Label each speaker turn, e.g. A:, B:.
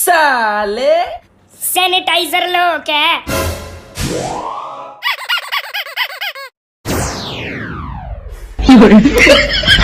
A: साले
B: सैनिटाइजर लो क्या
C: 有人。